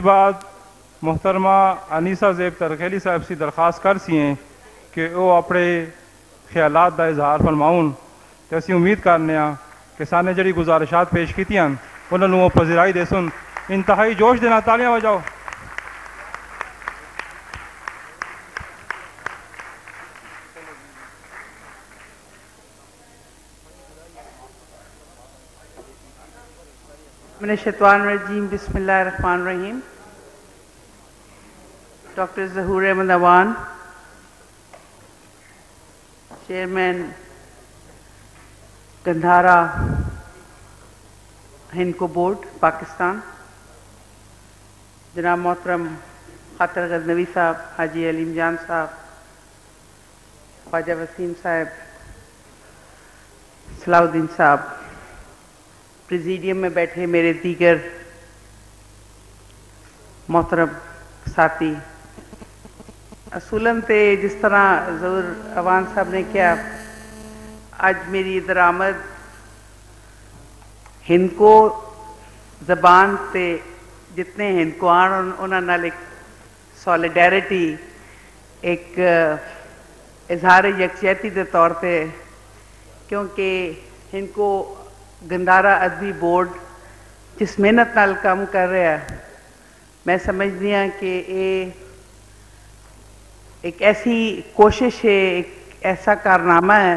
بعد محترمہ انیسہ زیب ترخیلی صاحب سے درخواست کر سی ہیں کہ وہ اپنے خیالات دا اظہار فرماؤن۔ تو اسی امید کرنے ہاں کہ سانے جڑی گزارشات پیش کی انہوں نے وہ پذیرائی دے سن۔ انتہائی جوش دینا تالیاں بجاؤ۔ من الشیطان الرجیم بسم اللہ الرحمن الرحیم۔ Doctor Zahoor Ahmed Awan, chairman Gandhara Hindko board, Pakistan. جناب محترم خاطر غزنوی صاحب، حاجی علیم جان صاحب، خواجہ وسیم صاحب، صلاح الدین صاحب۔ پریزیڈیم میں بیٹھے میرے دیگر محترم ساتھی۔ اصولاً تے جس طرح ضرور عوان صاحب نے کیا، آج میری درآمد ہندکو زبان تے جتنے ہندکو آن انہوں نے ایک سولیڈیرٹی ایک اظہار یکجہتی کے طور پہ کیونکہ ہندکو گندارا ادبی بورڈ جس محنت نال کام کر رہا ہے میں سمجھتی ہوں کہ یہ ایک ایسی کوشش ہے ایک ایسا کارنامہ ہے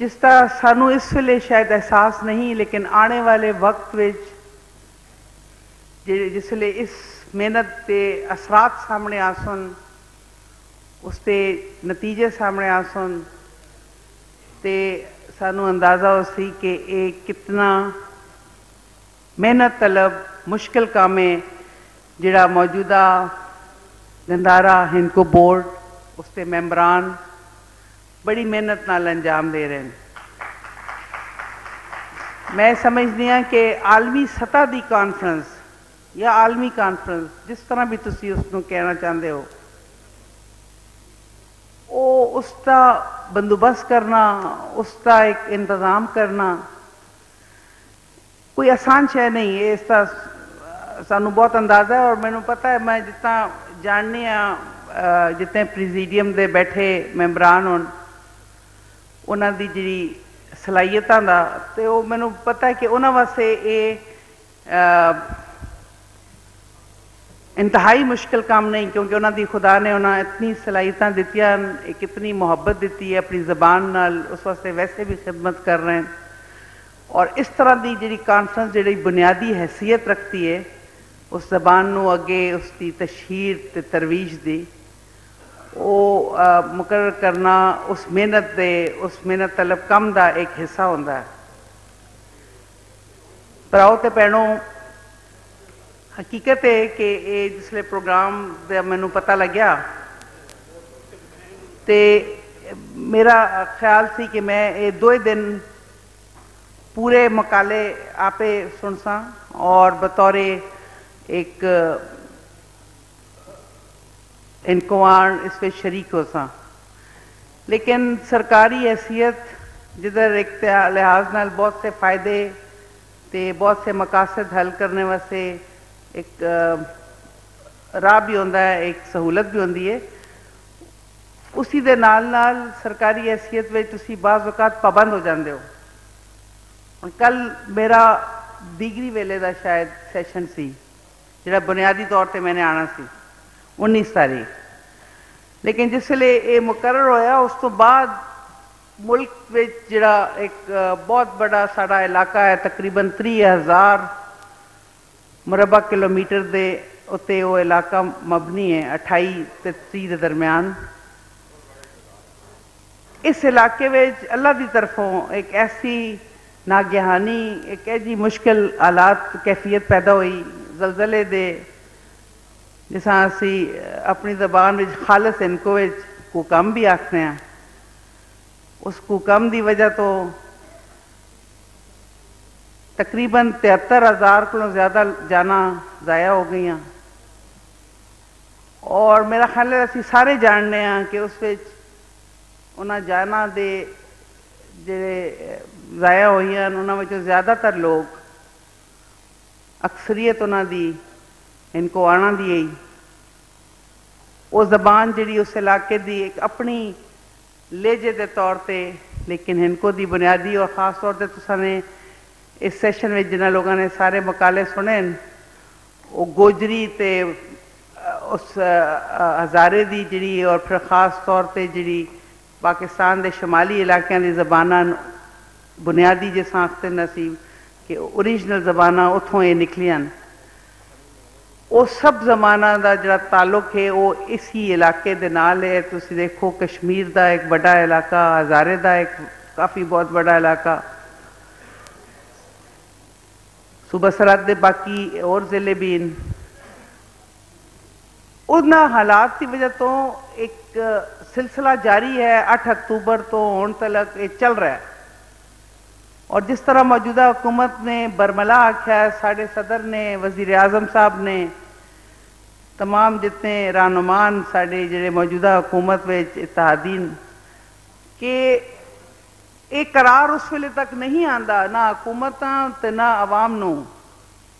جس کا سانو اس ویلے شاید احساس نہیں لیکن آنے والے وقت جس ویلے اس محنت کے اثرات سامنے آ سن اس کے نتیجے سامنے آ سن تے سانو اندازہ ہو سی کہ یہ کتنا محنت طلب، مشکل کام ہے جڑا موجودہ گندارا ہنکو بورڈ، اس کے ممبران بڑی محنت نال انجام دے رہے ہیں۔ میں سمجھتی ہوں کہ عالمی سطح دی کانفرنس یا عالمی کانفرنس جس طرح بھی تسی اس کو کہنا چاہتے ہو وہ اس کا بندوبست کرنا اس کا ایک انتظام کرنا کوئی آسان شے نہیں ہے اس کا سانو بہت اندازہ ہے اور میں پتہ ہے میں جتنا جاننی ہاں جتنے پریزیڈیم دے بیٹھے ممبران ہون انہوں دی جڑی صلاحیتوں کا تو وہ مینو پتہ ہے کہ انہوں واسطے انتہائی مشکل کام نہیں، کیونکہ انہوں دی خدا نے انہیں اتنی صلاحیتیں دیتی ایک اتنی محبت دیتی ہے، اپنی زبان نال اس واسطے ویسے بھی خدمت کر رہے ہیں۔ اور اس طرح دی جڑی کانفرنس جڑی بنیادی حیثیت رکھتی ہے، اس زبان نو اگے، اس کی تشہیر ترویج دی وہ مقرر کرنا اس محنت دے، اس محنت طلب کم دا ایک حصہ ہوتا ہے۔ پراؤ تے حقیقت ہے کہ یہ جسے پروگرام کا مینو پتہ لگیا تو میرا خیال سی کہ میں یہ دو دن پورے مقالے آپ سن سا اور بطور ایک انکوان اس پہ شریک ہو سا لیکن سرکاری حیثیت جدھر ایک لحاظ نال بہت سے فائدے تے بہت سے مقاصد حل کرنے واسطے ایک راہ بھی ہوتا ہے ایک سہولت بھی ہوتی ہے اسی دے نال نال سرکاری حیثیت میں تسی بعض اوقات پابند ہو جاندے ہو کل میرا ڈگری ویلے دا شاید سیشن سی جڑا بنیادی طور پہ میں نے آنا سی انیس تاریخ لیکن جس لیے یہ مقرر ہویا اس تو بعد ملک جڑا ایک بہت بڑا ساڑا علاقہ ہے تقریباً تری ہزار مربع کلومیٹر دے اتے وہ علاقہ مبنی ہے، اٹھائی تی دے درمیان۔ اس علاقے میں اللہ دی طرفوں ایک ایسی ناگہانی، ایک ایسی مشکل آلات کیفیت پیدا ہوئی، زلزلے دے جسا اسی اپنی زبان میں خالص انکو کو کم بھی آکھنے ہیں۔ اس کو کم دی وجہ تو تقریباً تہتر ہزار کلوں زیادہ جانا ضائع ہو گئی ہیں۔ اور میرا خیال ہے اسی سارے جاننے ہیں کہ اس جانا دے جے ضائع ہوئی ہیں، انہاں میں جو زیادہ تر لوگ اکثریت انہاں دی، ان کو آنا دیبان جی اس علاقے دی ایک اپنی لے جے دے طورتے لیکن ان کو دی بنیادی اور خاص طور پہ تو سب ਇਸ ਸੈਸ਼ਨ ਵਿੱਚ ਜਿਨ੍ਹਾਂ ਲੋਕਾਂ ਨੇ ਸਾਰੇ ਮਕਾਲੇ ਸੁਣੇ ਨੇ ਉਹ ਗੋਜਰੀ ਤੇ ਉਸ ਹਜ਼ਾਰੇ ਦੀ ਜਿਹੜੀ ਔਰ ਫਿਰ ਖਾਸ ਤੌਰ ਤੇ ਜਿਹੜੀ ਪਾਕਿਸਤਾਨ ਦੇ ਸ਼ਮਾਲੀ ਇਲਾਕਿਆਂ ਦੀ ਜ਼ਬਾਨਾਂ ਬੁਨਿਆਦੀ ਜੇ ਸਾਖਤੇ ਨਸੀਬ ਕਿ ਓਰੀਜਨਲ ਜ਼ਬਾਨਾਂ ਉਥੋਂ ਇਹ ਨਿਕਲੀਆਂ ਉਹ ਸਭ ਜ਼ਮਾਨਾ ਦਾ ਜਿਹੜਾ ਤਾਲੁਕ ਹੈ ਉਹ ਇਸੀ ਇਲਾਕੇ ਦੇ ਨਾਲ ਹੈ ਤੁਸੀਂ ਦੇਖੋ ਕਸ਼ਮੀਰ ਦਾ ਇੱਕ ਵੱਡਾ ਇਲਾਕਾ ਹਜ਼ਾਰੇ ਦਾ ਇੱਕ ਕਾਫੀ ਬਹੁਤ ਵੱਡਾ ਇਲਾਕਾ تو بسرات دے باقی اور زلے بین ਹਨ حالات تھی وجہ تو ایک سلسلہ جاری ہے، اٹھ اکتوبر تو ہون تلک یہ چل رہا ہے۔ اور جس طرح موجودہ حکومت نے برملا آخیا ہے، ساڑھے صدر نے، وزیر اعظم صاحب نے، تمام جتنے رانومان ساڑھے جڑے موجودہ حکومت اتحادین، کہ ਇਹ ਕਰਾਰ ਉਸ ਵੇਲੇ ਤੱਕ ਨਹੀਂ ਆਂਦਾ ਨਾ ਹਕੂਮਤਾਂ ਤੇ ਨਾ ਆਵਾਮ ਨੂੰ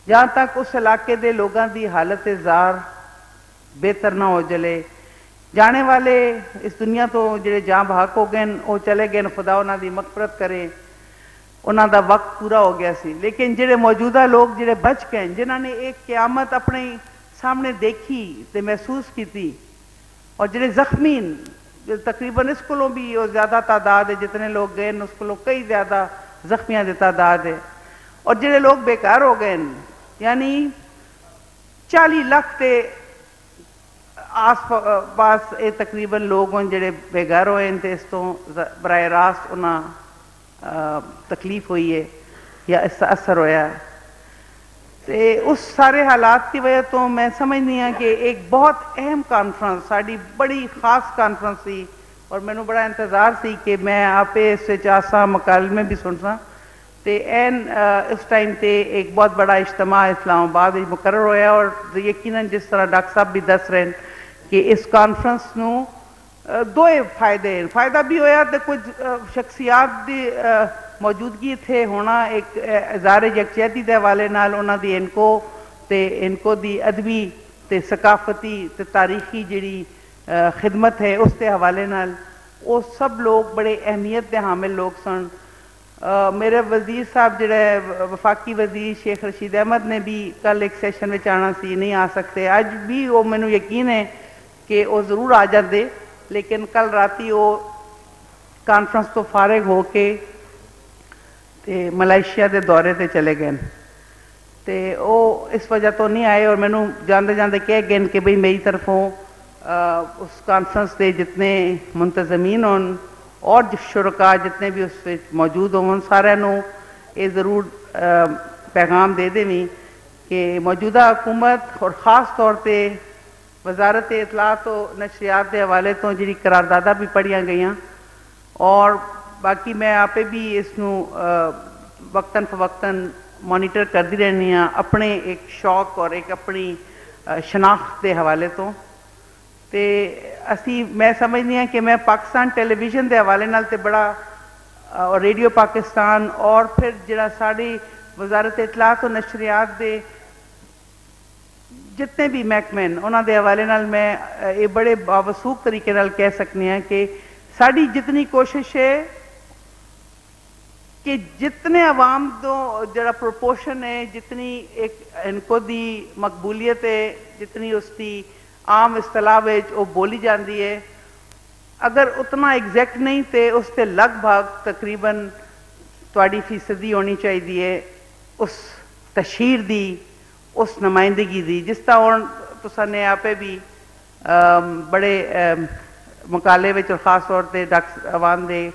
ਜਹਾਂ ਤੱਕ ਉਸ ਇਲਾਕੇ ਦੇ ਲੋਕਾਂ ਦੀ ਹਾਲਤ ਜ਼ਾਰ ਬਿਹਤਰ ਨਾ ਹੋ ਜਲੇ ਜਾਣੇ ਵਾਲੇ ਇਸ ਦੁਨੀਆ ਤੋਂ ਜਿਹੜੇ ਜਾਂ ਭਾਗ ਹੋ ਗਏ ਉਹ ਚਲੇ ਗਏ ਖੁਦਾ ਉਹਨਾਂ ਦੀ ਮਗਫਰਤ ਕਰੇ ਉਹਨਾਂ ਦਾ ਵਕਤ ਪੂਰਾ ਹੋ ਗਿਆ ਸੀ ਲੇਕਿਨ ਜਿਹੜੇ ਮੌਜੂਦਾ ਲੋਕ ਜਿਹੜੇ ਬਚ ਗਏ ਜਿਨ੍ਹਾਂ ਨੇ ਇੱਕ ਕਿਆਮਤ ਆਪਣੀ ਸਾਹਮਣੇ ਦੇਖੀ ਤੇ ਮਹਿਸੂਸ ਕੀਤੀ ਔਰ ਜਿਹੜੇ ਜ਼ਖਮੀ تقریباً اسکولوں بھی اور زیادہ تعداد ہے، جتنے لوگ گئے اسکولوں کئی زیادہ زخمیاں تعداد ہے۔ اور جڑے لوگ بیکار ہو گئے یعنی چالی لکھ تے آس پاس یہ تقریباً لوگ ہیں جڑے بےگھر ہوئے ہیں اس تو براہ راست انہاں تکلیف ہوئی ہے یا اس اثر ہویا ہے۔ اس سارے حالات کی وجہ تو میں سمجھنی ہوں کہ ایک بہت اہم کانفرنس ساری بڑی خاص کانفرنس سی۔ اور مینو بڑا انتظار سی کہ میں آپ سے چاہساں مکالمے بھی سن سا تے این اس ٹائم تے ایک بہت بڑا اجتماع اسلام آباد مقرر ہویا اور یقیناً جس طرح ڈاکٹر صاحب بھی دس رہے ہیں کہ اس کانفرنس نو ਵੀ ਦੱਸ ਰਹੇ ਕਿ ਇਸ ਕਾਨਫਰੰਸ ਨੂੰ ਦੋਏ ਫਾਇਦੇ ਫਾਇਦਾ ਵੀ ਹੋਇਆ ਤੇ ਕੁਝ ਸ਼ਖਸੀਅਤ ਦੀ ਮੌਜੂਦਗੀ ਇੱਥੇ ਹੋਣਾ ਇੱਕ ਇਜ਼ਾਰੇ ਯਕਜਹਿਤੀ ਦੇ ਹਵਾਲੇ ਨਾਲ ਉਹਨਾਂ ਦੀ ਇਨਕੋ ਤੇ ਇਨਕੋ ਦੀ ਅਦਬੀ ਤੇ ਸਕਾਫਤੀ ਤੇ ਤਾਰੀਖੀ ਜਿਹੜੀ ਖਿਦਮਤ ਹੈ ਉਸ ਦੇ ਹਵਾਲੇ ਨਾਲ ਉਹ ਸਭ ਲੋਕ ਬੜੇ ਅਹਿਮੀਅਤ ਦੇ ਹਾਮਿਲ ਲੋਕ ਸਨ ਮੇਰੇ ਵਜ਼ੀਰ ਸਾਹਿਬ ਜਿਹੜੇ ਵਫਾਕੀ ਵਜ਼ੀਰ ਸ਼ੇਖ ਰਸ਼ੀਦ ਅਹਿਮਦ ਨੇ ਵੀ ਕੱਲ ਇੱਕ ਸੈਸ਼ਨ ਵਿੱਚ ਆਣਾ ਸੀ ਨਹੀਂ ਆ ਸਕਦੇ ਅੱਜ ਵੀ ਉਹ ਮੈਨੂੰ ਯਕੀਨ ਹੈ ਕਿ ਉਹ ਜ਼ਰੂਰ ਆ ਜਾਂਦੇ ਲੇਕਿਨ ਕੱਲ ਰਾਤੀ ਉਹ ਕਾਨਫਰੰਸ ਤੋਂ ਫਾਰਗ ਹੋ ਕੇ ਤੇ ਮਲੇਸ਼ੀਆ ਦੇ ਦੌਰੇ ਤੇ ਚਲੇ ਗਏ ਤੇ ਉਹ ਇਸ ਵਜ੍ਹਾ ਤੋਂ ਨਹੀਂ ਆਏ ਔਰ ਮੈਨੂੰ ਜਾਂਦੇ ਜਾਂਦੇ ਕਹਿ ਗਏ ਕਿ ਭਈ ਮੇਰੀ ਤਰਫੋਂ ਉਸ ਕਾਨਫਰੰਸ ਦੇ ਜਿਤਨੇ ਮੁੰਤਜ਼ਮੀਨ ਹੋਣ ਔਰ ਸ਼ੁਰਕਾ ਜਿਤਨੇ ਵੀ ਉਸ ਵਿੱਚ ਮੌਜੂਦ ਹੋਣ, ਸਾਰਿਆਂ ਨੂੰ ਇਹ ਜ਼ਰੂਰ ਪੈਗਾਮ ਦੇ ਦੇਵੀਂ ਕਿ ਮੌਜੂਦਾ ਹਕੂਮਤ ਔਰ ਖਾਸ ਤੌਰ ਤੇ ਵਜ਼ਾਰਤ ਇਤਲਾਤ ਤੋਂ ਨਸ਼ਰੀਆਤ ਦੇ ਹਵਾਲੇ ਤੋਂ ਜਿਹੜੀ ਕਰਾਰਦਾਦਾ ਵੀ ਪੜੀਆਂ ਗਈਆਂ ਔਰ ਬਾਕੀ ਮੈਂ ਆਪੇ ਵੀ ਇਸ ਨੂੰ ਵਕਤਨ ਫਵਕਤਨ ਮੋਨੀਟਰ ਕਰਦੀ ਰਹਿੰਦੀ ਆ ਆਪਣੇ ਇੱਕ ਸ਼ੌਕ ਔਰ ਇੱਕ ਆਪਣੀ ਸ਼ਨਾਖਤ ਦੇ ਹਵਾਲੇ ਤੋਂ ਤੇ ਅਸੀਂ ਮੈਂ ਸਮਝਦੀ ਹਾਂ ਕਿ ਮੈਂ ਪਾਕਿਸਤਾਨ ਟੈਲੀਵਿਜ਼ਨ ਦੇ ਹਵਾਲੇ ਨਾਲ ਤੇ ਬੜਾ ਔਰ ਰੇਡੀਓ ਪਾਕਿਸਤਾਨ ਔਰ ਫਿਰ ਜਿਹੜਾ ਸਾਡੀ ਵਜ਼ਾਰਤ ਇਤਲਾਤ ਤੋਂ ਨਸ਼ਰੀਆਤ ਦੇ ਜਿੰਨੇ ਵੀ ਮਹਿਕਮੇ ਨੇ ਉਹਨਾਂ ਦੇ ਹਵਾਲੇ ਨਾਲ ਮੈਂ ਇਹ ਬੜੇ ਬਾਵਸੂਕ ਤਰੀਕੇ ਨਾਲ ਕਹਿ ਸਕਨੀ ਹਾਂ ਕਿ ਸਾਡੀ ਜਿਤਨੀ ਕੋਸ਼ਿਸ਼ ਹੈ ਕਿ ਜਿਤਨੇ ਆਵਾਮ ਤੋਂ ਜਿਹੜਾ ਪ੍ਰੋਪੋਰਸ਼ਨ ਹੈ, ਜਿਤਨੀ ਇੱਕ ਇਨਕੋ ਦੀ ਮਕਬੂਲੀਅਤ ਹੈ, ਜਿਤਨੀ ਉਸ ਦੀ ਆਮ ਇਸਤਲਾਹ ਵਿੱਚ ਉਹ ਬੋਲੀ ਜਾਂਦੀ ਹੈ, ਅਗਰ ਉਤਨਾ ਐਗਜ਼ੈਕਟ ਨਹੀਂ ਤੇ ਉਸ ਤੇ ਲਗਭਗ ਤਕਰੀਬਨ ਤੁਹਾਡੀ ਫੀਸਦੀ ਹੋਣੀ ਚਾਹੀਦੀ ਹੈ ਉਸ ਤਸ਼ਹੀਰ ਦੀ اس نمائندگی دی، جس طرح ہوں نے آپ بھی بڑے مقالے اور خاص طور پہ ڈاکٹر عوان دے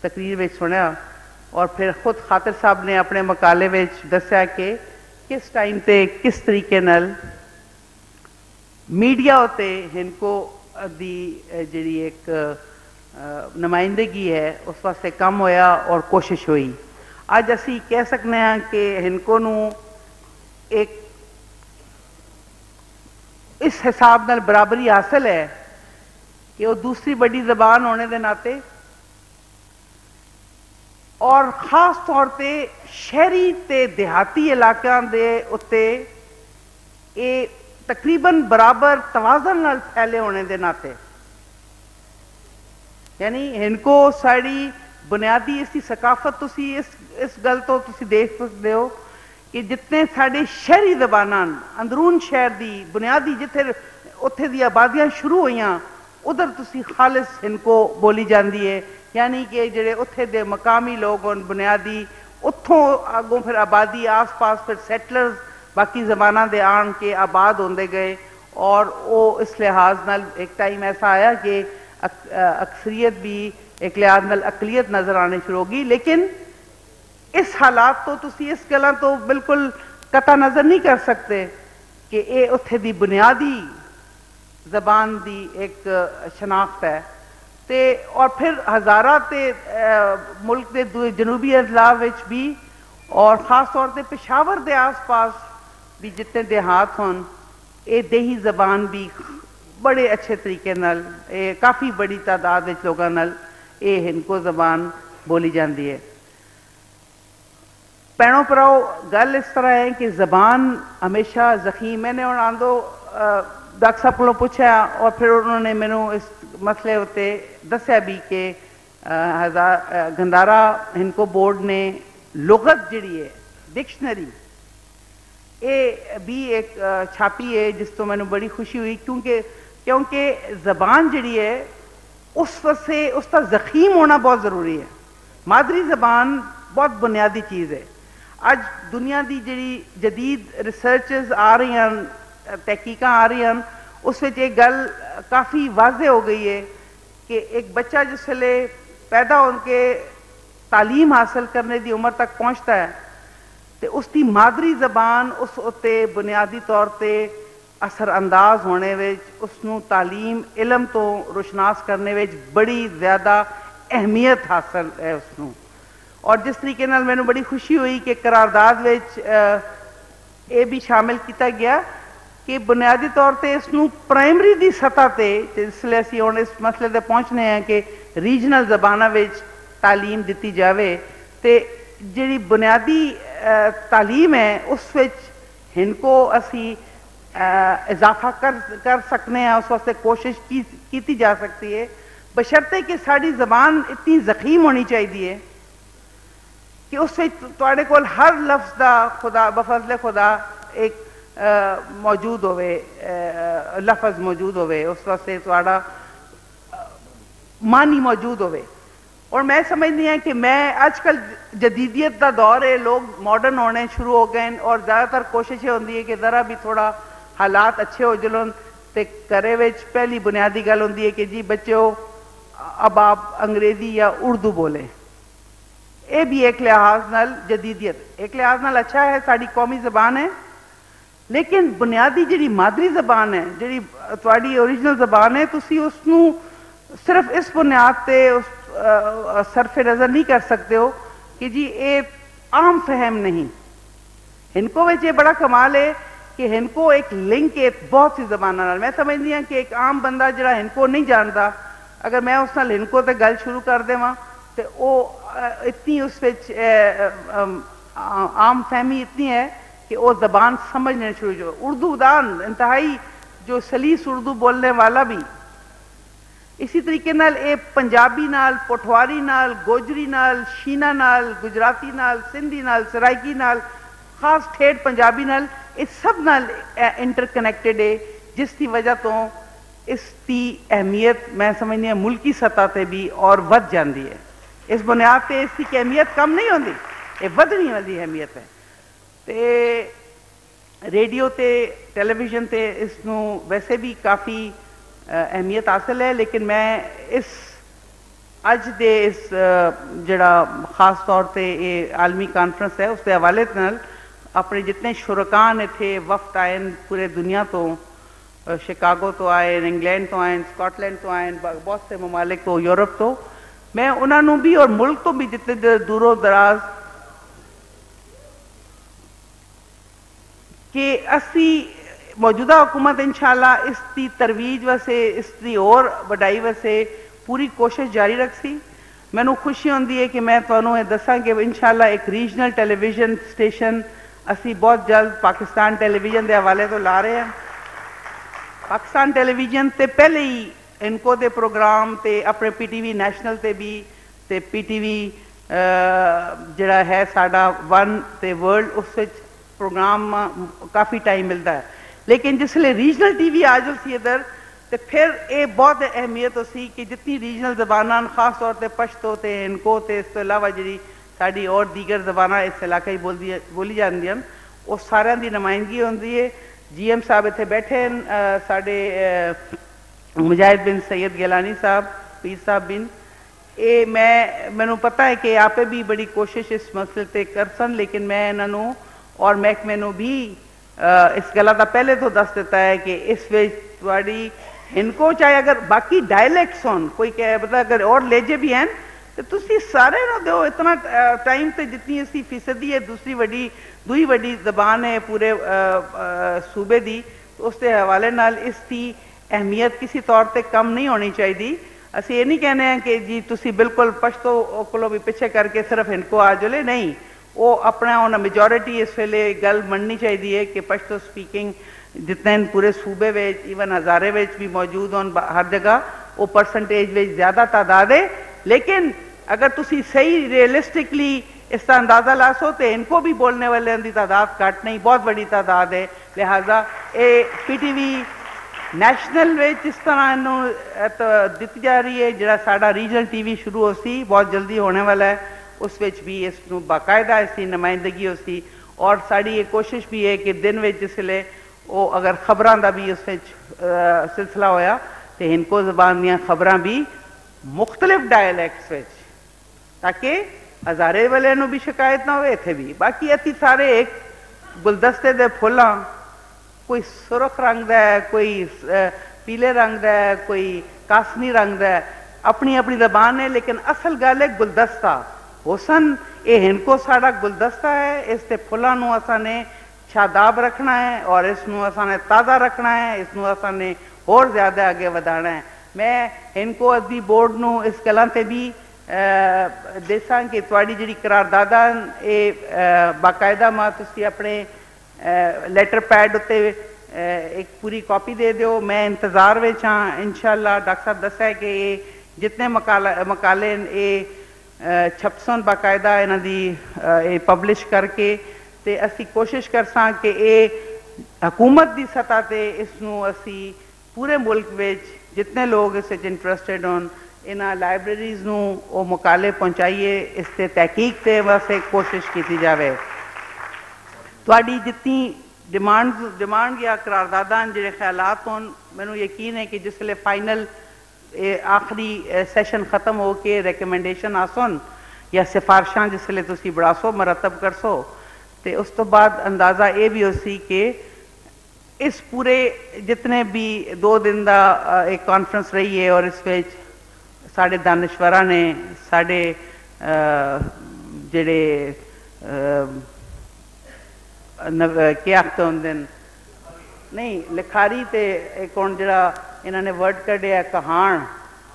تقریر سنیا اور پھر خود خاطر صاحب نے اپنے مقالے دسیا کہ کس ٹائم تے کس طریقے نال میڈیا ہوتے ہن کو دی جڑی ایک نمائندگی ہے، اس واسطے کم ہویا اور کوشش ہوئی۔ اج اسی کہہ سکنے ہیں کہ ہن کو نو ایک ਇਸ ਹਿਸਾਬ ਨਾਲ ਬਰਾਬਰੀ ਹਾਸਲ ਹੈ ਕਿ ਉਹ ਦੂਸਰੀ ਵੱਡੀ ਜ਼ਬਾਨ ਹੋਣੇ ਦੇ ਨਾਤੇ ਔਰ ਖਾਸ ਤੌਰ ਤੇ ਸ਼ਹਿਰੀ ਤੇ ਦਿਹਾਤੀ ਇਲਾਕਿਆਂ ਦੇ ਉੱਤੇ ਇਹ ਤਕਰੀਬਨ ਬਰਾਬਰ ਤਵਾਜ਼ਨ ਨਾਲ ਫੈਲੇ ਹੋਣੇ ਦੇ ਨਾਤੇ ਯਾਨੀ ਹਿੰਕੋ ਸਾਡੀ ਬੁਨਿਆਦੀ ਇਸ ਦੀ ਸਕਾਫਤ ਤੁਸੀਂ ਇਸ ਇਸ ਗੱਲ ਤੋਂ ਤੁਸੀਂ ਦੇਖ ਸਕਦੇ کہ جتنے ساڑھے شہری زبان اندرون شہر دی بنیادی جتھے اتھے دی آبادیاں شروع ہوئیاں، ادھر تسی خالص ان کو بولی جاندی ہے۔ یعنی کہ جڑے اتھے دے مقامی لوگ ان بنیادی اتھوں آگوں پھر آبادی آس پاس پھر سیٹلرز باقی زمانہ دے آن کے آباد ہوندے گئے۔ اور او اس لحاظ نال ایک ٹائم ایسا آیا کہ اکثریت بھی ایک لحاظ نال اقلیت نظر آنے شروع ہوگی۔ لیکن ਇਸ ਹਾਲਾਤ ਤੋਂ ਤੁਸੀਂ ਇਸ ਗੱਲਾਂ ਤੋਂ ਬਿਲਕੁਲ ਕਤਾ ਨਜ਼ਰ ਨਹੀਂ ਕਰ ਸਕਦੇ ਕਿ ਇਹ ਉੱਥੇ ਦੀ ਬੁਨਿਆਦੀ ਜ਼ਬਾਨ ਦੀ ਇੱਕ ਸ਼ਨਾਖਤ ਹੈ ਤੇ ਔਰ ਫਿਰ ਹਜ਼ਾਰਾਂ ਤੇ ਮੁਲਕ ਦੇ ਜਨੂਬੀ ਅਜ਼ਲਾ ਵਿੱਚ ਵੀ ਔਰ ਖਾਸ ਤੌਰ ਤੇ ਪਿਸ਼ਾਵਰ ਦੇ ਆਸ-ਪਾਸ ਵੀ ਜਿੱਤੇ ਦੇਹਾਤ ਹਨ ਇਹ ਦੇਹੀ ਜ਼ਬਾਨ ਵੀ ਬੜੇ ਅੱਛੇ ਤਰੀਕੇ ਨਾਲ ਇਹ ਕਾਫੀ ਬੜੀ ਤਾਦਾਦ ਵਿੱਚ ਲੋਕਾਂ ਨਾਲ ਇਹ ਹਿੰਕੋ ਜ਼ਬਾਨ ਬੋਲੀ ਜਾਂਦੀ ਹੈ پیڑوں پراؤ گل اس طرح ہے کہ زبان ہمیشہ زخیم میں نے آندو ڈاکٹر صاحب کو پوچھا اور پھر انہوں نے مینو اس مسئلے ہوتے دسیا بھی کہ ہزار گندارا ان کو بورڈ نے لغت جڑی ہے، ڈکشنری۔ اے بھی ایک چھاپی ہے، جس تو میں نے بڑی خوشی ہوئی۔ کیونکہ کیونکہ زبان جڑی ہے، اس سے اس کا زخیم ہونا بہت ضروری ہے۔ مادری زبان بہت بنیادی چیز ہے۔ ਅੱਜ ਦੁਨੀਆ ਦੀ ਜਿਹੜੀ ਜਦੀਦ ਰਿਸਰਚਸ ਆ ਰਹੀਆਂ ਤਹਿਕੀਕਾਂ ਆ ਰਹੀਆਂ ਉਸ ਵਿੱਚ ਇਹ ਗੱਲ ਕਾਫੀ ਵਾਜ਼ੇ ਹੋ ਗਈ ਹੈ ਕਿ ਇੱਕ ਬੱਚਾ ਜਿਸ ਵੇਲੇ ਪੈਦਾ ਹੋਣ ਕੇ تعلیم ਹਾਸਲ ਕਰਨੇ ਦੀ ਉਮਰ ਤੱਕ ਪਹੁੰਚਦਾ ਹੈ ਤੇ ਉਸ ਦੀ ਮਾਦਰੀ ਜ਼ਬਾਨ ਉਸ ਉੱਤੇ ਬੁਨਿਆਦੀ ਤੌਰ ਤੇ ਅਸਰ ਅੰਦਾਜ਼ ਹੋਣੇ ਵਿੱਚ ਉਸ ਨੂੰ تعلیم ਇਲਮ ਤੋਂ ਰੋਸ਼ਨਾਸ ਕਰਨੇ ਵਿੱਚ ਬੜੀ ਜ਼ਿਆਦਾ ਅਹਿਮੀਅਤ ਹਾਸਲ ਹੈ ਉਸ ਨੂੰ ਔਰ ਜਿਸ ਤਰੀਕੇ ਨਾਲ ਮੈਨੂੰ ਬੜੀ ਖੁਸ਼ੀ ਹੋਈ ਕਿ ਕਰਾਰਦਾਦ ਵਿੱਚ ਇਹ ਵੀ ਸ਼ਾਮਿਲ ਕੀਤਾ ਗਿਆ ਕਿ ਬੁਨਿਆਦੀ ਤੌਰ ਤੇ ਇਸ ਨੂੰ ਪ੍ਰਾਇਮਰੀ ਦੀ ਸਤਹ ਤੇ ਜਿਸ ਲਈ ਅਸੀਂ ਹੁਣ ਇਸ ਮਸਲੇ ਤੇ ਪਹੁੰਚਨੇ ਆ ਕਿ ਰੀਜਨਲ ਜ਼ਬਾਨਾਂ ਵਿੱਚ تعلیم ਦਿੱਤੀ ਜਾਵੇ ਤੇ ਜਿਹੜੀ ਬੁਨਿਆਦੀ تعلیم ਹੈ ਉਸ ਵਿੱਚ ਹਿੰਕੋ ਅਸੀਂ ਇਜ਼ਾਫਾ ਕਰ ਕਰ ਸਕਨੇ ਆ ਉਸ ਵਾਸਤੇ ਕੋਸ਼ਿਸ਼ ਕੀਤੀ ਜਾ ਸਕਦੀ ਹੈ ਬਸ਼ਰਤੇ ਕਿ ਸਾਡੀ ਜ਼ਬਾਨ ਇਤਨੀ ਜ਼ਖੀਮ ਹੋਣੀ ਚਾਹੀਦੀ ਹੈ کہ اس ਵਿੱਚ ਤੁਹਾਡੇ ہر لفظ دا خدا، بفضل خدا ایک موجود ہوئے لفظ موجود ہوئے، اس وقت سے توڑا معنی موجود ہوئے۔ اور میں سمجھ نہیں ہے کہ میں آج کل جدیدیت کا دور ہے، لوگ ماڈرن ہونے شروع ہو گئے اور زیادہ تر کوششیں ہوتی ہے کہ ذرا بھی تھوڑا حالات اچھے ہو جلن۔ تے کرے ویچ پہلی بنیادی گل ہوتی ہے کہ جی بچے ہو اب آپ انگریزی یا اردو بولیں۔ یہ بھی ایک لحاظ نال جدیدیت۔ ایک لحاظ نال اچھا ہے ساری قومی زبان ہے، لیکن بنیادی جڑی مادری زبان ہے جڑی تواڈی اوریجنل زبان ہے تو اس نو صرف اس بنیاد تے صرف نظر نہیں کر سکتے ہو کہ جی اے عام فہم نہیں۔ ہن کو یہ بڑا کمال ہے کہ ہنکو ایک لنک ہے بہت سی زبانوں میں سمجھ دیا ہاں کہ ایک عام بندہ جڑا ہنکو نہیں جاندہ اگر میں اس نال ہنکو تے گل شروع کر دیواں تے وہ اتنی اس پہ عام فہمی اتنی ہے کہ وہ زبان سمجھنے شروع جو، اردو دان، انتہائی جو سلیس اردو بولنے والا بھی۔ اسی طریقے نال اے پنجابی نال پٹواری نال، گوجری نال شینا نال، گجراتی نال، سندھی نال، سرائکی نال، خاص ٹھیٹ پنجابی نال اس سب نال انٹر کنیکٹڈ ہے جس کی وجہ تو اس کی اہمیت میں سمجھنی ہے، ملکی سطح تے بھی اور ود جاندی ہے۔ اس بنیاد تے اس کی اہمیت کم نہیں ہوندی، یہ ودنی والی اہمیت ہے۔ تے ریڈیو تے ٹیلی ویژن تے اس نو ویسے بھی کافی اہمیت حاصل ہے، لیکن میں اس اج دے اس جڑا خاص طور تے یہ عالمی کانفرنس ہے، اس دے حوالے نال اپنے جتنے شرکان تھے، وفد آئے پورے دنیا تو شکاگو تو آئے انگلینڈ تو آئے سکاٹلینڈ تو آئے بہت سے ممالک تو، یورپ تو میں انہوں نے بھی اور ملک کو بھی جتنے دور و دراز کہ اسی موجودہ حکومت انشاءاللہ اس کی ترویج واسطے، اس کی اور بڑائی واسطے پوری کوشش جاری رکھ سی میں نے خوشی ہوں دیئے کہ میں تو انہوں یہ دسا کہ انشاءاللہ ایک ریجنل ٹیلی ٹلیویژن سٹیشن اسی بہت جلد پاکستان ٹیلی ٹیلیویژن دے حوالے تو لا رہے ہیں۔ پاکستان ٹیلی ٹیلیویژن تو پہلے ہی ਇਨਕੋ ਦੇ ਪ੍ਰੋਗਰਾਮ ਤੇ ਆਪਣੇ ਪੀਟੀਵੀ ਨੈਸ਼ਨਲ ਤੇ ਵੀ ਤੇ ਪੀਟੀਵੀ ਜਿਹੜਾ ਹੈ ਸਾਡਾ ਵਨ ਤੇ ਵਰਲਡ ਉਸ ਵਿੱਚ ਪ੍ਰੋਗਰਾਮ ਕਾਫੀ ਟਾਈਮ ਮਿਲਦਾ ਹੈ ਲੇਕਿਨ ਜਿਸਲੇ ਰੀਜਨਲ ਟੀਵੀ ਆ ਜਲ ਸੀ ਇਧਰ ਤੇ ਫਿਰ ਇਹ ਬਹੁਤ ਅਹਿਮੀਅਤ ਸੀ ਕਿ ਜਿੰਨੀ ਰੀਜਨਲ ਜ਼ਬਾਨਾਂ ਖਾਸ ਤੌਰ ਤੇ ਪਸ਼ਤੋ ਤੇ ਇਨਕੋ ਤੇ ਇਸ ਤੋਂ ਇਲਾਵਾ ਜਿਹੜੀ ਸਾਡੀ ਔਰ ਦੀਗਰ ਜ਼ਬਾਨਾਂ ਇਸ ਇਲਾਕੇ ਬੋਲਦੀ ਬੋਲੀ ਜਾਂਦੀਆਂ ਉਹ ਸਾਰਿਆਂ ਦੀ ਨੁਮਾਇੰਦਗੀ ਹੁੰਦੀ ਹੈ ਜੀਐਮ ਸਾਹਿਬ ਇੱਥੇ ਬੈਠੇ ਸਾਡੇ مجاہد بن سید گیلانی صاحب، پیر صاحب بن، اے میں میں نو پتا ہے کہ آپ بھی بڑی کوشش اس مسئلے تے کرسن، لیکن میں انہوں اور میک میں نو بھی اس گلا پہلے تو دست دیتا ہے کہ اس وجہ ان کو چاہے اگر باقی ڈائلیکٹس ہوئی بتا اگر اور لیجے بھی ہیں تو تسی سارے دو، اتنا ٹائم تے جتنی اسی فیصدی ہے، دوسری وڈی، دوئی وڈی زبان ہے پورے صوبے دی، تو اس تے حوالے نال اس تھی اہمیت کسی طور پر کم نہیں ہونی چاہی دی اسی یہ نہیں کہنے ہیں کہ جی تسی بالکل پشتو اکلو بھی پچھے کر کے صرف ان کو آج لے نہیں۔ وہ اپنا ہونا میجورٹی اس ویل گل مننی چاہی دی ہے کہ پشتو سپیکنگ جتنے ان پورے صوبے سوبے ایون ہزارے بھی موجود ہیں ہر جگہ، وہ پرسنٹیج پرسنٹےج زیادہ تعداد ہے۔ لیکن اگر تسی صحیح ریالسٹکلی اس طرح اندازہ لا سو تو ان کو بھی بولنے والے اندھی تعداد گھٹ نہیں، بہت بڑی تعداد ہے۔ لہٰذا یہ پی ٹی وی ਨੈਸ਼ਨਲ ਵਿੱਚ ਇਸ ਤਰ੍ਹਾਂ ਇਹਨੂੰ ਦਿੱਤੀ ਜਾ ਰਹੀ ਹੈ, ਜਿਹੜਾ ਸਾਡਾ ਰੀਜਨਲ ਟੀਵੀ ਸ਼ੁਰੂ ਹੋ ਸੀ, ਬਹੁਤ ਜਲਦੀ ਹੋਣੇ ਵਾਲਾ ਹੈ। ਉਸ ਵਿੱਚ ਵੀ ਇਸ ਨੂੰ ਬਾਕਾਇਦਾ ਇਸ ਦੀ ਨੁਮਾਇੰਦਗੀ ਹੋ ਸੀ। ਔਰ ਸਾਡੀ ਇਹ ਕੋਸ਼ਿਸ਼ ਵੀ ਹੈ ਕਿ ਦਿਨ ਵਿੱਚ ਜਿਸਲੇ ਉਹ ਅਗਰ ਖਬਰਾਂ ਦਾ ਵੀ ਉਸ ਵਿੱਚ ਸਿਲਸਿਲਾ ਹੋਇਆ, ਤੇ ਹਿੰਕੋ ਜ਼ਬਾਨ ਦੀਆਂ ਖਬਰਾਂ ਵੀ ਮੁxtਲਿਫ ਡਾਇਲੈਕਟਸ ਵਿੱਚ, ਤਾਂ ਕਿ ਹਜ਼ਾਰੇ ਵਾਲਿਆਂ ਨੂੰ ਵੀ ਸ਼ਿਕਾਇਤ ਨਾ ਹੋਵੇ, ਇੱਥੇ ਵੀ। ਬਾਕੀ ਅਸੀਂ ਸਾਰੇ ਇੱਕ ਗੁਲਦਸਤੇ ਦੇ ਫੁੱਲਾਂ کوئی سرخ رنگ دا ہے، کوئی پیلے رنگ دا ہے، کوئی کاسنی رنگ دا ہے۔ اپنی اپنی زبان ہے، لیکن اصل گل ہے گلدستہ۔ حسن یہ ہنکو ساڑا گلدستہ ہے، اس تے پھلاں نو اساں نے شاداب رکھنا ہے اور اس نو اساں نے تازہ رکھنا ہے، اس نو اساں نے اور زیادہ اگے ودانا ہے۔ میں ہنکو ادبی بورڈ نو اس گلاں تے بھی دساں کہ تواڈی جڑی قرارداداں اے باقاعدہ ماں تسی اپنے ਲੈਟਰ ਪੈਡ ਉੱਤੇ ਇੱਕ ਪੂਰੀ ਕਾਪੀ ਦੇ ਦਿਓ। ਮੈਂ ਇੰਤਜ਼ਾਰ ਵਿੱਚ ਹਾਂ। ਇਨਸ਼ਾਅੱਲਾ ਡਾਕਟਰ ਸਾਹਿਬ ਦੱਸਿਆ ਕਿ ਇਹ ਜਿੰਨੇ ਮਕਾਲੇ ਇਹ ਛਪਸਨ ਬਾਕਾਇਦਾ ਇਹਨਾਂ ਦੀ ਇਹ ਪਬਲਿਸ਼ ਕਰਕੇ ਤੇ ਅਸੀਂ ਕੋਸ਼ਿਸ਼ ਕਰਸਾਂ ਕਿ ਇਹ ਹਕੂਮਤ ਦੀ ਸਤਾ ਤੇ ਇਸ ਨੂੰ ਅਸੀਂ ਪੂਰੇ ਮੁਲਕ ਵਿੱਚ ਜਿੰਨੇ ਲੋਕ ਇਸ ਵਿੱਚ ਇੰਟਰਸਟਿਡ ਹੋਣ, ਇਹਨਾਂ ਲਾਇਬ੍ਰੇਰੀਜ਼ ਨੂੰ ਉਹ ਮੁਕਾਲੇ ਪਹੁੰਚਾਈਏ, ਇਸ ਤੇ ਤਹਿਕੀਕ ਤੇ ਵਾਸਤੇ ਕੋਸ਼ਿਸ਼ ਕੀਤੀ ਜਾਵੇ। تاری جیمانڈ ڈیمانڈ یا قرارداد خیالات ہوں میں نے یقین ہے کہ جس لیے فائنل آخری سیشن ختم ہو کے ریکمینڈیشن آسن یا سفارشان جس سفارشیں جسے بڑا سو مرتب کر سو اس تو بعد اندازہ اے بھی ہو سی کہ اس پورے جتنے بھی دو دن دا ایک کانفرنس رہی ہے اور اس پہ ساڑھے دانشورہ نے سڈے جڑے نق لکھاری جہاں انہوں نے کہا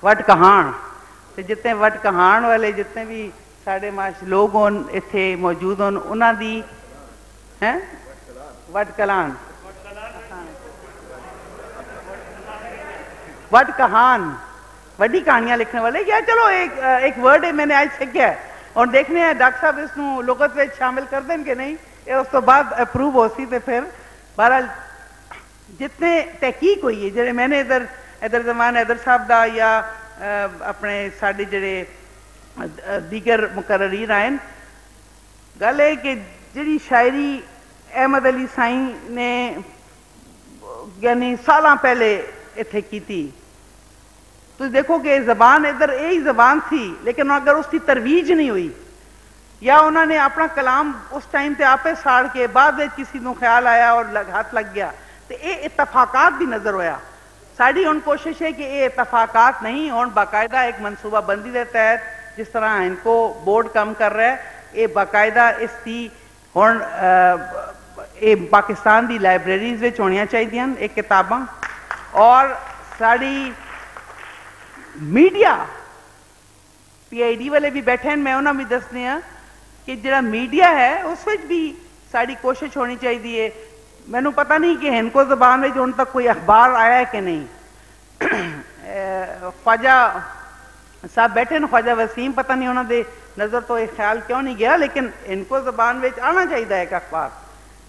وٹ کہا جتنے وٹ کہان والے جتنے بھی سارے ماش لوگ ہوتے موجود ہونا وٹ کلان۔ وٹ کہان۔ ویڈی کہانیاں لکھنے والے کیا چلو ایک ورڈ میں آج سکھیا ہے۔ دیکھنے ڈاکٹر صاحب اسکت شامل کر دے اس تو بعد اپروو ہو سی تھے پھر بہرحال جتنے تحقیق ہوئی ہے، جڑے میں نے ادھر ادھر زمان ادھر صاحب دا یا اپنے ਸਾਡੇ جڑے دیگر مقررین آئن گل ہے کہ جڑی شاعری احمد علی سائن نے یعنی سالہ پہلے اتھے کی تھی۔ تو دیکھو کہ زبان ادھر یہی زبان تھی، لیکن اگر اس کی ترویج نہیں ہوئی یا انہوں نے اپنا کلام اس ٹائم تے آپ ساڑ کے بعد کسی نو خیال آیا اور ہاتھ لگ گیا، تے اے اتفاقات بھی نظر ہویا۔ ساری ہوں کوشش ہے کہ یہ اتفاقات نہیں ہون باقاعدہ ایک منصوبہ بندی کے تحت جس طرح ان کو بورڈ کم کر رہا ہے یہ باقاعدہ اس کی ہوں اے پاکستان دی لائبریریز ہونی چاہیے ایک کتاباں۔ اور ساری میڈیا، پی آئی ڈی والے بھی بیٹھے ہیں، میں انہوں بھی دسنی ہاں۔ کہ جا میڈیا ہے، اس وجہ ساری کوشش ہونی چاہیے مینوں پتہ نہیں کہ ہینکو زبان میں جو ان تک کوئی اخبار آیا ہے کہ نہیں۔ خواجہ صاحب بیٹھے ہیں، خواجہ وسیم، پتہ نہیں ہونا دے نظر تو ایک خیال کیوں نہیں گیا، لیکن ان کو زبان میں آنا چاہیے ایک اخبار۔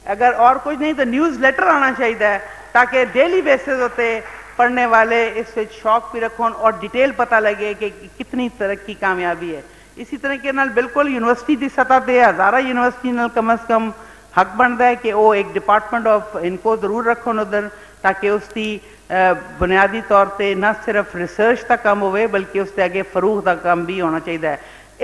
اگر اور کچھ نہیں تو نیوز لیٹر آنا چاہیے تاکہ ڈیلی بیسز ہوتے پڑھنے والے اس شوق بھی رکھون اور ڈیٹیل پتہ لگے کہ کتنی ترقی کامیابی ہے۔ اسی طرح کے نال بالکل یونیورسٹی دی سطح دے ہزارہ یونیورسٹی نال کم از کم حق بنتا ہے کہ او ایک ڈپارٹمنٹ آف ان کو ضرور رکھوں ادھر تاکہ اس کی بنیادی طور تے نہ صرف ریسرچ کا کم ہوئے بلکہ اس کے اگے فروغ کا کم بھی ہونا چاہیے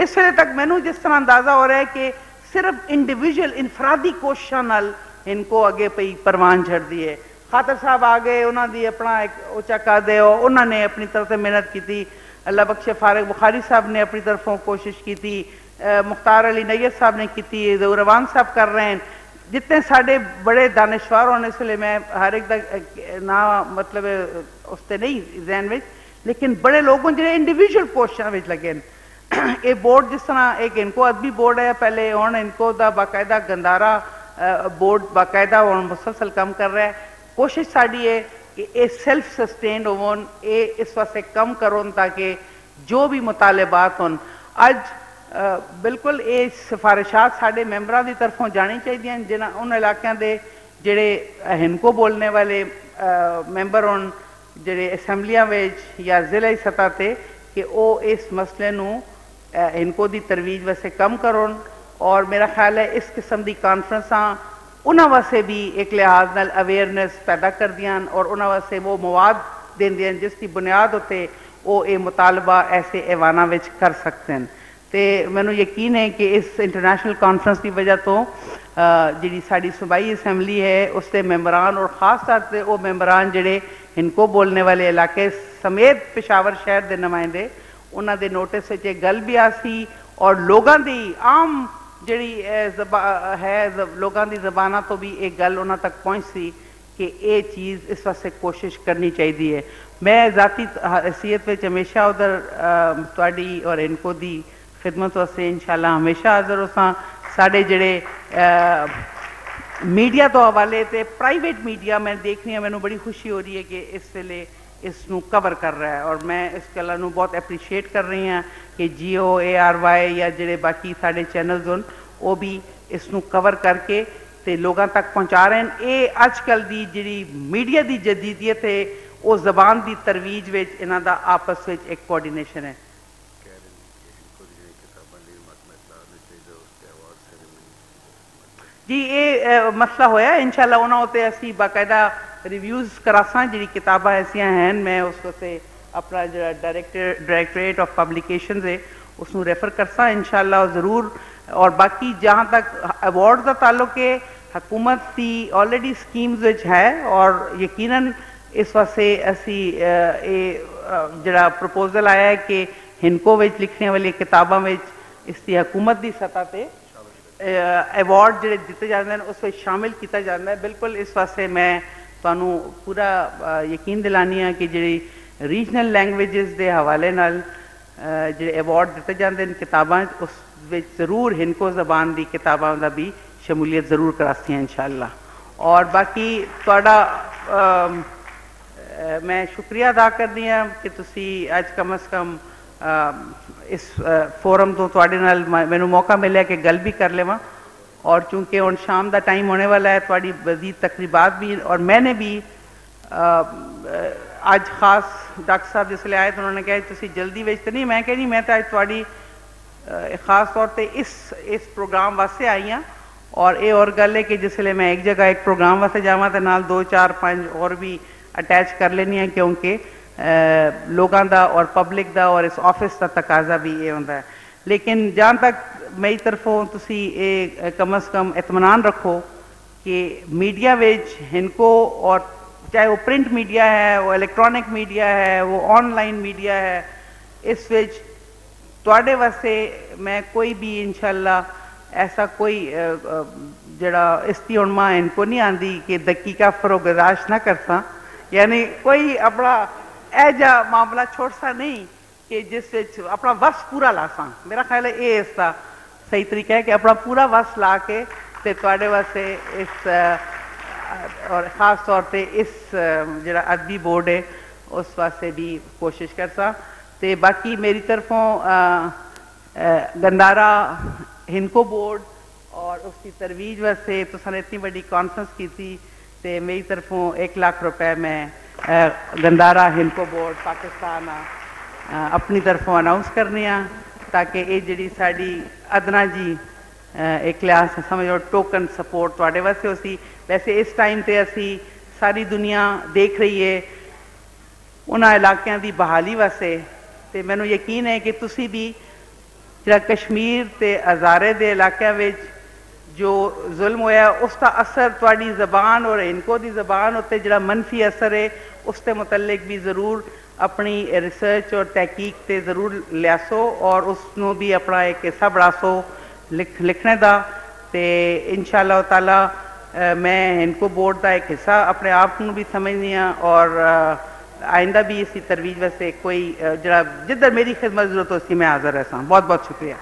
اس وجہ تک میں نو جس طرح اندازہ ہو رہا ہے کہ صرف انڈویجل انفرادی کوششاں نال ان کو کوششوں کوئی پروان چڑھتی ہے۔ خاطر صاحب آ انہاں دی اپنا ایک اچھا ہو، انہاں نے اپنی طرح سے محنت کی تھی اللہ بخش فارغ بخاری صاحب نے اپنی طرفوں کوشش کی تھی مختار علی نیت صاحب نے کی تھی روان صاحب کر رہے ہیں۔ جتنے سارے بڑے دانشوار ہونے سے لیے میں ہر ایک دا، نا مطلب اس تے نہیں، ذہن میں، لیکن بڑے لوگوں جنہیں انڈیویجول پوششن میں لگے ہیں۔ اے بورڈ جس طرح ایک ان کو عدبی بورڈ ہے، پہلے ہن ان کو دا باقاعدہ گندارا بورڈ باقاعدہ ہن مسلسل کم کر رہا ہے۔ کوشش ساری ہے ਇਹ ਸੈਲਫ ਸਸਟੇਨਡ ਹੋਣ ਇਹ ਇਸ ਵਾਸਤੇ ਕੰਮ ਕਰੋਨ ਤਾਂ ਕਿ ਜੋ ਵੀ ਮੁਤਾਲਬਾਤ ਹੋਣ। ਅੱਜ ਬਿਲਕੁਲ ਇਹ ਸਿਫਾਰਿਸ਼ਾਤ ਸਾਡੇ ਮੈਂਬਰਾਂ ਦੀ ਤਰਫੋਂ ਜਾਣੀ ਚਾਹੀਦੀਆਂ ਜਿਨ੍ਹਾਂ ਉਹਨਾਂ ਇਲਾਕਿਆਂ ਦੇ ਜਿਹੜੇ ਹਿੰਕੋ ਬੋਲਣੇ ਵਾਲੇ ਮੈਂਬਰ ਹੋਣ, ਜਿਹੜੇ ਅਸੈਂਬਲੀਆਂ ਵਿੱਚ ਜਾਂ ਜ਼ਿਲ੍ਹੇ ਸਤਹ ਤੇ, ਕਿ ਉਹ ਇਸ ਮਸਲੇ ਨੂੰ ਹਿੰਕੋ ਦੀ ਤਰਵੀਜ ਵਾਸਤੇ ਕੰਮ ਕਰਨ ਔਰ ਮੇਰਾ ਖਿਆਲ ਹੈ ਇਸ ਕਿਸਮ ਦੀ ਕਾਨਫਰੰਸਾਂ ਉਹਨਾਂ ਵਾਸਤੇ ਵੀ ਇੱਕ ਲਿਹਾਜ਼ ਨਾਲ ਅਵੇਅਰਨੈਸ ਪੈਦਾ ਕਰਦੀਆਂ ਹਨ ਔਰ ਉਹਨਾਂ ਵਾਸਤੇ ਉਹ ਮਵਾਦ ਹਨ, ਜਿਸ ਦੀ ਬੁਨਿਆਦ ਉਤੇ ਉਹ ਇਹ ਮੁਤਾਲਬਾ ਐਸੇ ਐਵਾਨਾਂ ਵਿੱਚ ਕਰ ਸਕਦੇ ਹਨ। ਤੇ ਮੈਨੂੰ ਯਕੀਨ ਹੈ ਕਿ ਇਸ ਇੰਟਰਨੈਸ਼ਨਲ ਕਾਨਫਰੰਸ ਦੀ ਵਜ੍ਹਾ ਤੋਂ ਜਿਹੜੀ ਸਾਡੀ ਸੂਬਾਈ ਅਸੈਂਬਲੀ ਹੈ, ਉਸ ਦੇ ਮੈਂਬਰਾਂ ਔਰ ਖਾਸ ਤੌਰ ਤੇ ਉਹ ਮੈਂਬਰਾਂ ਜਿਹੜੇ ਹਿੰਕੋ ਬੋਲਣੇ ਵਾਲੇ ਇਲਾਕੇ ਸਮੇਤ ਪਿਸ਼ਾਵਰ ਸ਼ਹਿਰ ਦੇ ਨੁਮਾਇੰਦੇ, ਉਹਨਾਂ ਦੇ ਨੋਟਿਸ ਵਿੱਚ ਇਹ ਗੱਲ ਵੀ ਆ ਸੀ ਔਰ ਲੋਕਾਂ ਦੀ ਆਮ ਜਿਹੜੀ ਹੈ ਲੋਕਾਂ ਦੀ ਜ਼ਬਾਨਾਂ ਤੋਂ ਵੀ ਇਹ ਗੱਲ ਉਹਨਾਂ ਤੱਕ ਪਹੁੰਚ ਸੀ ਕਿ ਇਹ ਚੀਜ਼ ਇਸ ਵਾਸਤੇ ਕੋਸ਼ਿਸ਼ ਕਰਨੀ ਚਾਹੀਦੀ ਹੈ ਮੈਂ ਜ਼ਾਤੀ ਹਸੀਅਤ ਵਿੱਚ ਹਮੇਸ਼ਾ ਉਧਰ ਤੁਹਾਡੀ ਔਰ ਇਨਕੋ ਦੀ ਖਿਦਮਤ ਵਾਸਤੇ ਇਨਸ਼ਾਅੱਲਾ ਹਮੇਸ਼ਾ ਹਾਜ਼ਰ ਹੋਸਾਂ ਸਾਡੇ ਜਿਹੜੇ ਮੀਡੀਆ ਤੋਂ ਹਵਾਲੇ ਤੇ ਪ੍ਰਾਈਵੇਟ ਮੀਡੀਆ ਮੈਂ ਦੇਖ ਰਹੀ ਹਾਂ ਮੈਨੂੰ ਬੜੀ ਖੁਸ਼ੀ ਹੋ ਰਹੀ ਹੈ ਕਿ ਇਸ ਵੇਲੇ ਇਸ ਨੂੰ ਕਵਰ ਕਰ ਰਿਹਾ ਹੈ ਔਰ ਮੈਂ ਇਸ ਗੱਲ ਨੂੰ ਬਹੁਤ ਐਪਰੀਸ਼ੀਏਟ ਕਰ ਰਹੀ ਹਾਂ ਕਿ ਜੀਓ ਏ ਆਰ ਵਾਈ ਜਾਂ ਜਿਹੜੇ ਬਾਕੀ ਸਾਡੇ ਚੈਨਲਸ ਹਨ ਉਹ ਵੀ ਇਸ ਨੂੰ ਕਵਰ ਕਰਕੇ ਤੇ ਲੋਕਾਂ ਤੱਕ ਪਹੁੰਚਾ ਰਹੇ ਹਨ ਇਹ ਅੱਜ ਕੱਲ ਦੀ ਜਿਹੜੀ ਮੀਡੀਆ ਦੀ ਜਦੀਦੀਅਤ ਹੈ ਉਹ ਜ਼ਬਾਨ ਦੀ ਤਰਵੀਜ ਵਿੱਚ ਇਹਨਾਂ ਦਾ ਆਪਸ ਵਿੱਚ ਇੱਕ ਕੋਆਰਡੀਨੇਸ਼ਨ ਹੈ ਜੀ ਇਹ ਮਸਲਾ ਹੋਇਆ ਇਨਸ਼ਾਅੱਲਾ ਉਹਨਾਂ ਉਤੇ ਅਸੀਂ ਬਾਕਾਇਦਾ ریویوز کراساں جی کتاباں ایسی ہیں، میں اس سے اپنا ڈریکٹریٹ ڈائریکٹریٹ آف پبلیکیشن سے اس ریفر کرساں، انشاءاللہ ضرور۔ اور باقی جہاں تک ایوارڈ کا تعلق ہے، حکومت کی آلریڈی سکیمز ہے، اور یقیناً اس واسطے ایسی جڑا پرپوزل آیا ہے کہ ہنکو وچ لکھنے والی کتابہ وچ اس کی حکومت دی سطح پہ ایوارڈ جڑے جتے جانے ہیں، اس وقت شامل کیتا جانے ہے۔ بالکل اس واسطے میں ਤੁਹਾਨੂੰ ਪੂਰਾ ਯਕੀਨ ਦਿਲਾਨੀ ਆ ਕਿ ਜਿਹੜੀ ਰੀਜਨਲ ਲੈਂਗੁਏਜਸ ਦੇ ਹਵਾਲੇ ਨਾਲ ਜਿਹੜੇ ਅਵਾਰਡ ਦਿੱਤੇ ਜਾਂਦੇ ਨੇ ਕਿਤਾਬਾਂ, ਉਸ ਵਿੱਚ ਜ਼ਰੂਰ ਹਿੰਕੋ ਜ਼ਬਾਨ ਦੀ ਕਿਤਾਬਾਂ ਦਾ ਵੀ ਸ਼ਮੂਲੀਅਤ ਜ਼ਰੂਰ ਕਰਾਸੀਆਂ ਇਨਸ਼ਾਅੱਲਾ। ਔਰ ਬਾਕੀ ਤੁਹਾਡਾ ਮੈਂ ਸ਼ੁਕਰੀਆ ਅਦਾ ਕਰਦੀ ਹਾਂ ਕਿ ਤੁਸੀਂ ਅੱਜ ਕਮ ਸ ਕਮ ਇਸ ਫੋਰਮ ਤੋਂ ਤੁਹਾਡੇ ਨਾਲ ਮੈਨੂੰ ਮੌਕਾ ਮਿਲਿਆ ਕਿ ਗੱਲ ਵੀ ਕਰ ਲਵਾਂ। اور چونکہ ان شام دا ٹائم ہونے والا ہے، تھوڑی مزید تقریبات بھی اور میں نے بھی آج خاص ڈاکٹر صاحب جس لیے آئے تو انہوں نے کہا تھی جلدی بیچتے نہیں۔ میں کہہ نہیں میں تو آج تواری خاص طور پہ اس اس پروگرام واسطے آئی ہیں اور یہ اور گل ہے کہ جس لیے میں ایک جگہ ایک پروگرام واسطے جاواں تو نال دو، چار، پانچ اور بھی اٹیچ کر لینی ہیں کیونکہ لوگوں دا اور پبلک دا اور اس آفس تا تقاضا بھی یہ ہوتا ہے۔ ਲੇਕਿਨ ਜਾਂ ਤੱਕ ਮੇਰੀ ਤਰਫੋਂ ਤੁਸੀਂ ਇਹ ਕਮ ਸ ਕਮ ਇਤਮਾਨਾਨ ਰੱਖੋ ਕਿ ਮੀਡੀਆ ਵਿੱਚ ਹਿੰਕੋ ਔਰ ਚਾਹੇ ਉਹ ਪ੍ਰਿੰਟ ਮੀਡੀਆ ਹੈ ਉਹ ਇਲੈਕਟ੍ਰੋਨਿਕ ਮੀਡੀਆ ਹੈ ਉਹ ਆਨਲਾਈਨ ਮੀਡੀਆ ਹੈ ਇਸ ਵਿੱਚ ਤੁਹਾਡੇ ਵਾਸਤੇ ਮੈਂ ਕੋਈ ਵੀ ਇਨਸ਼ਾਅੱਲਾ ਐਸਾ ਕੋਈ ਜਿਹੜਾ ਇਸਤੀਉਣਮਾ ਇਨਕੋ ਨਹੀਂ ਆਂਦੀ ਕਿ ਦਕੀਕਾ ਫਰੋਗਦਾਸ਼ ਨਾ ਕਰਸਾਂ ਯਾਨੀ ਕੋਈ ਆਪਣਾ ਇਹ ਜਿਹਾ ਮਾਮਲਾ ਛੋਟਸਾ ਨਹੀਂ ਕਿ ਜਿਸ ਵਿੱਚ کہ جس سے اپنا وس پورا لاساں میرا خیال ہے یہ اس کا صحیح طریقہ ہے کہ اپنا پورا وس لا کے تے تواڈے اس اور خاص طور پہ اس جڑا ادبی بورڈ ہے، اس واسطے بھی کوشش کرساں۔ تے باقی میری طرفوں گندارا ہنکو بورڈ اور اس کی ترویج واسطے تو سن اتنی بڑی کانفرنس کی تھی، تے میری طرفوں ایک لاکھ روپے میں گندارا ہنکو بورڈ پاکستان ਆਪਣੀ ਤਰਫੋਂ ਅਨਾਉਂਸ ਕਰਨੇ ਆ ਤਾਂ ਕਿ ਇਹ ਜਿਹੜੀ ਸਾਡੀ ਅਦਨਾ ਜੀ ਇਹ ਇੱਕ ਲਿਹਾਜ਼ ਸਮਝੋ ਟੋਕਨ ਸਪੋਰਟ ਤੁਹਾਡੇ ਵਾਸਤੇ ਹੋਸੀ ਵੈਸੇ ਇਸ ਟਾਈਮ ਤੇ ਅਸੀਂ ਸਾਰੀ ਦੁਨੀਆ ਦੇਖ ਰਹੀ ਹੈ ਉਹਨਾਂ ਇਲਾਕਿਆਂ ਦੀ ਬਹਾਲੀ ਵਾਸਤੇ ਤੇ ਮੈਨੂੰ ਯਕੀਨ ਹੈ ਕਿ ਤੁਸੀਂ ਵੀ ਜਿਹੜਾ ਕਸ਼ਮੀਰ ਤੇ ਹਜ਼ਾਰੇ ਦੇ ਇਲਾਕਿਆਂ ਵਿੱਚ ਜੋ ਜ਼ੁਲਮ ਹੋਇਆ, ਉਸ ਦਾ ਅਸਰ ਤੁਹਾਡੀ ਜ਼ਬਾਨ ਔਰ ਇਨਕੋ ਦੀ ਜ਼ਬਾਨ ਉੱਤੇ ਜਿਹੜਾ ਮੰਫੀ ਅਸਰ ਹੈ ਉਸ ਦੇ ਮੁਤਲਕ ਵੀ ਜ਼ਰੂਰ اپنی ریسرچ اور تحقیق تے ضرور ਲਿਆਸੋ ਔਰ ਉਸ ਨੂੰ ਵੀ ਆਪਣਾ ਇੱਕ ਹਿੱਸਾ ਬਣਾਸੋ ਲਿਖ ਲਿਖਣੇ ਦਾ ਤੇ ਇਨਸ਼ਾ ਅੱਲਾਹ تعالی میں ہینکو بورڈ کا ایک حصہ اپنے آپ کو بھی سمجھنی ہاں اور آئندہ بھی اسی ترویج ویسے کوئی جدر میری خدمت ضرورت ہو اس کی میں حاضر رہ ہوں بہت بہت شکریہ